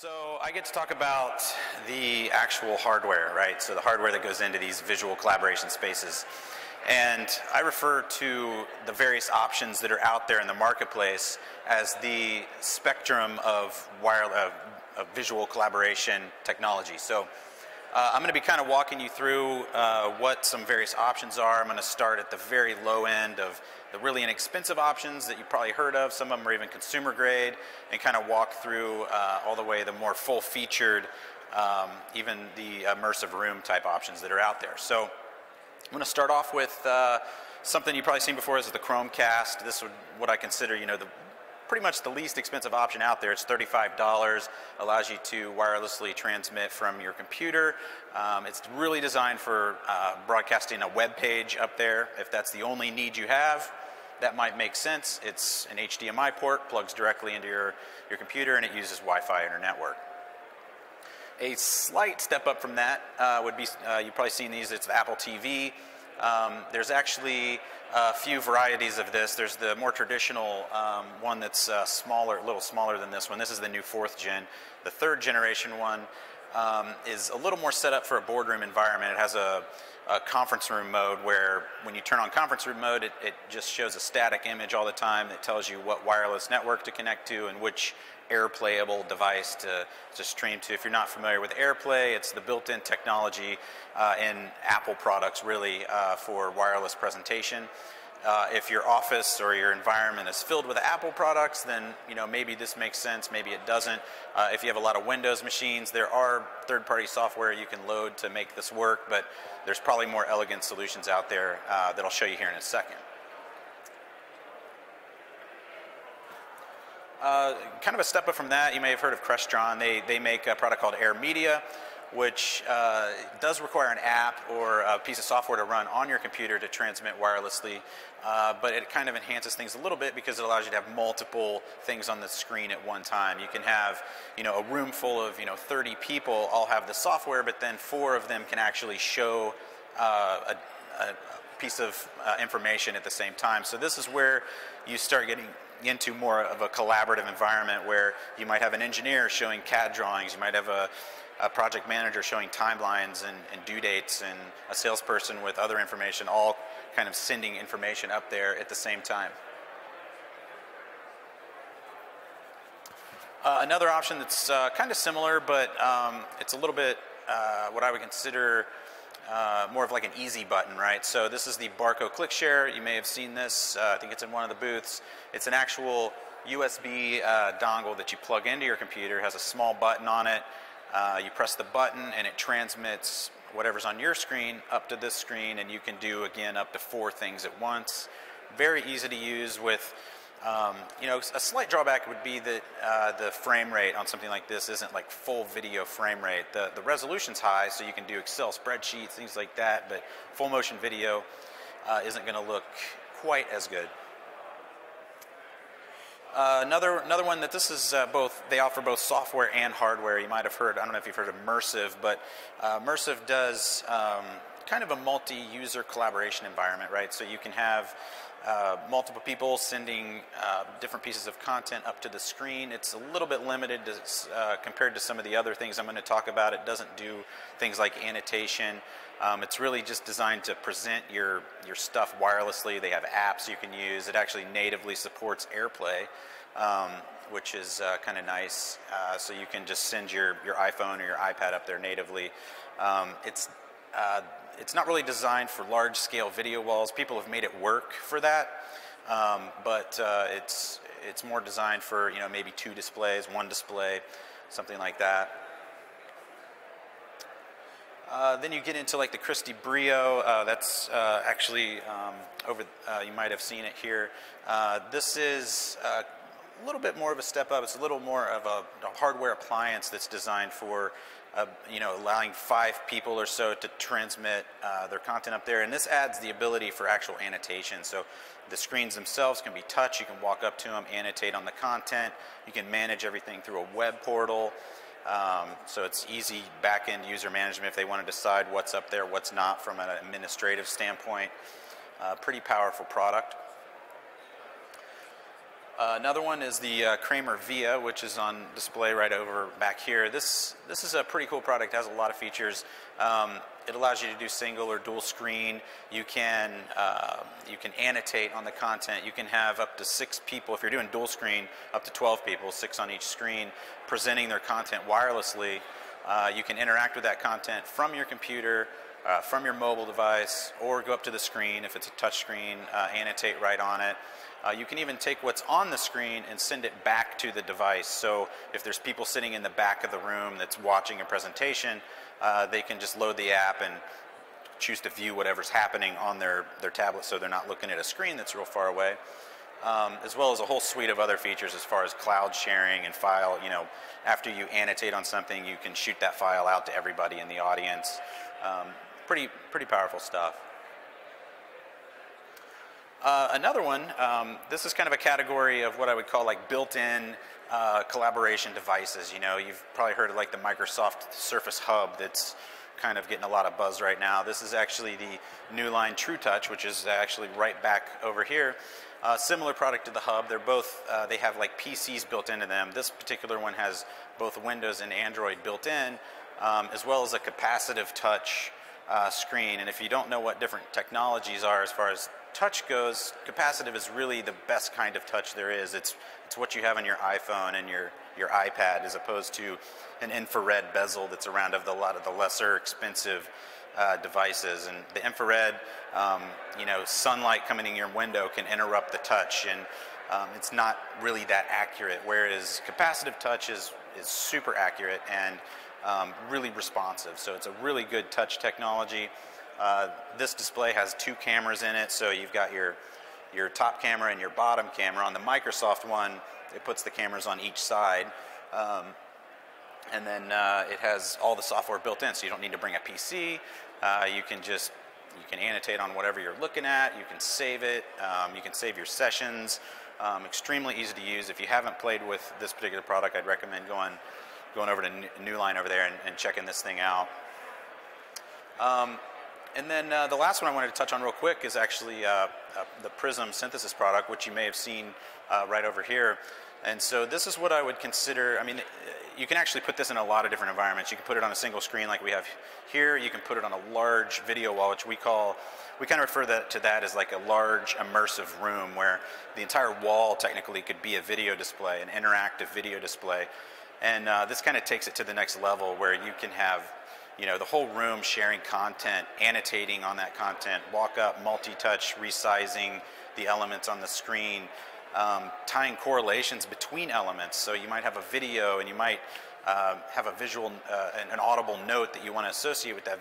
So I get to talk about the actual hardware, right? So the hardware that goes into these visual collaboration spaces. And I refer to the various options that are out there in the marketplace as the spectrum of, wireless, of visual collaboration technology. So uh, I'm going to be kind of walking you through uh, what some various options are. I'm going to start at the very low end of the really inexpensive options that you've probably heard of. Some of them are even consumer grade, and kind of walk through uh, all the way the more full featured, um, even the immersive room type options that are out there. So I'm going to start off with uh, something you've probably seen before is the Chromecast. This would what I consider, you know, the pretty much the least expensive option out there. It's $35, allows you to wirelessly transmit from your computer. Um, it's really designed for uh, broadcasting a web page up there. If that's the only need you have, that might make sense. It's an HDMI port, plugs directly into your, your computer, and it uses Wi-Fi internetwork. A slight step up from that uh, would be, uh, you've probably seen these, it's the Apple TV. Um, there's actually a few varieties of this. There's the more traditional um, one that's uh, smaller, a little smaller than this one. This is the new fourth gen. The third generation one um, is a little more set up for a boardroom environment. It has a, a, conference room mode where when you turn on conference room mode, it, it just shows a static image all the time that tells you what wireless network to connect to and which AirPlayable device to, to stream to. If you're not familiar with AirPlay, it's the built-in technology uh, in Apple products really uh, for wireless presentation. Uh, if your office or your environment is filled with Apple products, then you know maybe this makes sense, maybe it doesn't. Uh, if you have a lot of Windows machines, there are third-party software you can load to make this work, but there's probably more elegant solutions out there uh, that I'll show you here in a second. Uh, kind of a step up from that, you may have heard of Crestron. They, they make a product called AirMedia, which uh, does require an app or a piece of software to run on your computer to transmit wirelessly, uh, but it kind of enhances things a little bit because it allows you to have multiple things on the screen at one time. You can have, you know, a room full of, you know, 30 people all have the software, but then four of them can actually show uh, a, a, piece of uh, information at the same time. So this is where you start getting into more of a collaborative environment where you might have an engineer showing CAD drawings, you might have a, a project manager showing timelines and, and, due dates, and a salesperson with other information, all kind of sending information up there at the same time. Uh, another option that's uh, kind of similar, but um, it's a little bit uh, what I would consider uh, more of like an easy button, right? So this is the Barco ClickShare. You may have seen this. Uh, I think it's in one of the booths. It's an actual USB uh, dongle that you plug into your computer. It has a small button on it. Uh, you press the button and it transmits whatever's on your screen up to this screen, and you can do again up to four things at once. Very easy to use with um, you know, a slight drawback would be that uh, the frame rate on something like this isn't like full video frame rate. The, the resolution's high, so you can do Excel spreadsheets, things like that, but full motion video uh, isn't going to look quite as good. Uh, another another one that this is uh, both they offer both software and hardware. You might have heard I don't know if you've heard of Mersive, but uh, Mersive does um, kind of a multi-user collaboration environment, right? So you can have uh, multiple people sending uh, different pieces of content up to the screen. It's a little bit limited to, uh, compared to some of the other things I'm going to talk about. It doesn't do things like annotation. Um, it's really just designed to present your, your stuff wirelessly. They have apps you can use. It actually natively supports AirPlay, um, which is uh, kind of nice. Uh, so you can just send your, your iPhone or your iPad up there natively. Um, it's it's not really designed for large scale video walls. People have made it work for that, um, but uh, it's it's more designed for you know maybe two displays, one display, something like that. Uh, then you get into like the Christie Brio. Uh, that's uh, actually um, over. Uh, you might have seen it here. Uh, this is uh, a little bit more of a step up. It's a little more of a, a hardware appliance that's designed for uh, you know, allowing five people or so to transmit uh, their content up there. And this adds the ability for actual annotation. So the screens themselves can be touched. You can walk up to them, annotate on the content. You can manage everything through a web portal. Um, so it's easy back-end user management if they want to decide what's up there, what's not from an administrative standpoint. Uh, pretty powerful product. Uh, another one is the uh, Kramer Via, which is on display right over back here. This this is a pretty cool product. It has a lot of features. Um, it allows you to do single or dual screen. You can uh, you can annotate on the content. You can have up to six people if you're doing dual screen, up to 12 people, six on each screen, presenting their content wirelessly. Uh, you can interact with that content from your computer. Uh, from your mobile device, or go up to the screen if it's a touch screen, uh, annotate right on it. Uh, you can even take what's on the screen and send it back to the device. So if there's people sitting in the back of the room that's watching a presentation, uh, they can just load the app and choose to view whatever's happening on their, their tablet so they're not looking at a screen that's real far away. Um, as well as a whole suite of other features as far as cloud sharing and file. You know, after you annotate on something, you can shoot that file out to everybody in the audience. Um, pretty, pretty powerful stuff. Uh, another one, um, this is kind of a category of what I would call like built-in uh, collaboration devices. You know, you've probably heard of like the Microsoft Surface Hub that's kind of getting a lot of buzz right now. This is actually the Newline TrueTouch, which is actually right back over here. Uh, similar product to the Hub. They're both, uh, they have like PCs built into them. This particular one has both Windows and Android built in, um, as well as a capacitive touch uh, screen. And if you don't know what different technologies are as far as touch goes, capacitive is really the best kind of touch there is. It's, it's what you have on your iPhone and your, your iPad as opposed to an infrared bezel that's around of the, a lot of the lesser expensive uh, devices. And the infrared, um, you know, sunlight coming in your window can interrupt the touch and um, it's not really that accurate, whereas capacitive touch is, is super accurate and um, really responsive. So it's a really good touch technology. Uh, this display has two cameras in it, so you've got your, your top camera and your bottom camera. On the Microsoft one, it puts the cameras on each side. Um, and then uh, it has all the software built in, so you don't need to bring a PC. Uh, you can just you can annotate on whatever you're looking at. You can save it. Um, you can save your sessions. Um, extremely easy to use. If you haven't played with this particular product, I'd recommend going going over to Newline over there and, and checking this thing out. Um, and then uh, the last one I wanted to touch on real quick is actually uh, uh, the Prysm synthesis product, which you may have seen uh, right over here. And so this is what I would consider, I mean, you can actually put this in a lot of different environments. You can put it on a single screen like we have here. You can put it on a large video wall, which we call, we kind of refer that, to that as like a large immersive room where the entire wall technically could be a video display, an interactive video display. And uh, this kind of takes it to the next level where you can have you know, the whole room sharing content, annotating on that content, walk up, multi-touch, resizing the elements on the screen, um, tying correlations between elements. So you might have a video and you might uh, have a visual, uh, an, audible note that you want to associate with that,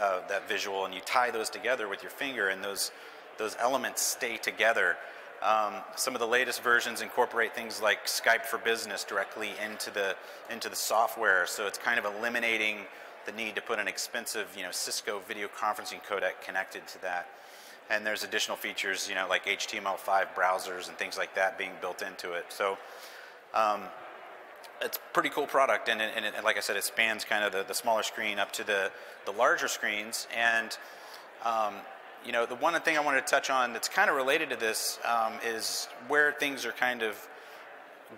uh, that visual, and you tie those together with your finger, and those, those elements stay together. Um, some of the latest versions incorporate things like Skype for Business directly into the, into the software, so it's kind of eliminating the need to put an expensive, you know, Cisco video conferencing codec connected to that. And there's additional features, you know, like HTML5 browsers and things like that being built into it. So um, it's a pretty cool product, and, and, and, like I said, it spans kind of the, the smaller screen up to the, the larger screens. And um, you know, the one thing I wanted to touch on that's kind of related to this um, is where things are kind of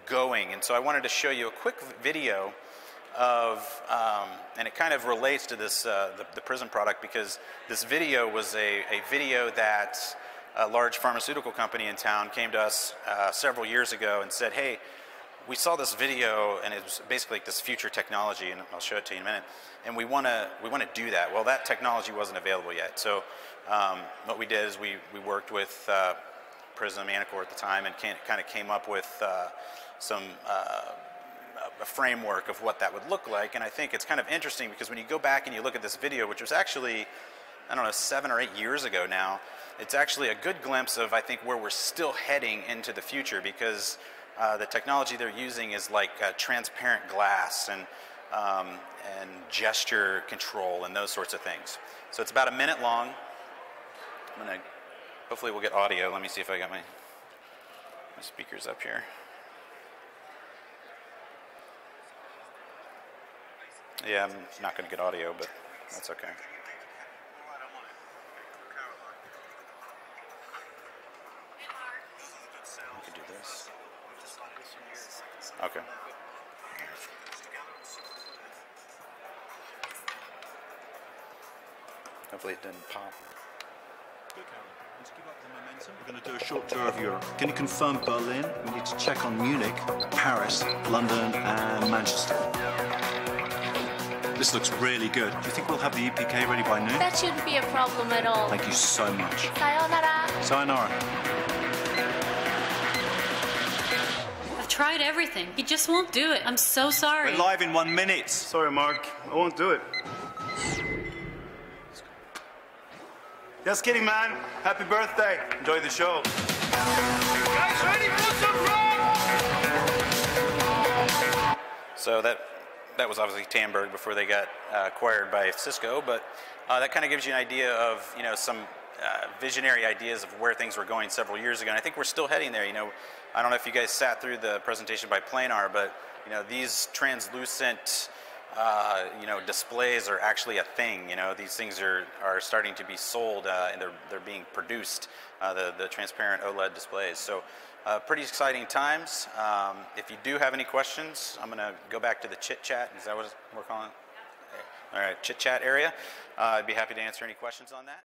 going. And so I wanted to show you a quick video of, um, and it kind of relates to this, uh, the, the, Prysm product because this video was a, a, video that a large pharmaceutical company in town came to us uh, several years ago and said, hey, we saw this video and it was basically like this future technology, and I'll show it to you in a minute, and we want to we want to do that. Well, that technology wasn't available yet, so um, what we did is we, we worked with uh, Prysm Anacore at the time and kind of came up with uh, some uh, a framework of what that would look like. And I think it's kind of interesting because when you go back and you look at this video, which was actually, I don't know, seven or eight years ago now, it's actually a good glimpse of, I think, where we're still heading into the future because uh, the technology they're using is like uh, transparent glass and, um, and gesture control and those sorts of things. So it's about a minute long. I'm gonna, hopefully we'll get audio. Let me see if I got my, my speakers up here. Yeah, I'm not going to get audio, but that's okay. We do this. Okay. Hopefully it didn't pop. Let's give up the momentum. We're going to do a short tour of Europe. Can you confirm Berlin? We need to check on Munich, Paris, London, and Manchester. This looks really good. Do you think we'll have the EPK ready by noon? That shouldn't be a problem at all. Thank you so much. Sayonara. Sayonara. I've tried everything. He just won't do it. I'm so sorry. We're live in one minute. Sorry, Mark. I won't do it. Just kidding, man. Happy birthday. Enjoy the show. Guys, ready for some rock? So that that was obviously Tandberg before they got uh, acquired by Cisco, but uh, that kind of gives you an idea of you know some uh, visionary ideas of where things were going several years ago, and I think we're still heading there. You know, I don't know if you guys sat through the presentation by Planar, but you know these translucent uh, you know, displays are actually a thing. You know, these things are, are starting to be sold uh, and they're, they're being produced, uh, the, the transparent OLED displays. So uh, pretty exciting times. Um, if you do have any questions, I'm going to go back to the chit chat. Is that what we're calling it? All right, chit chat area. Uh, I'd be happy to answer any questions on that.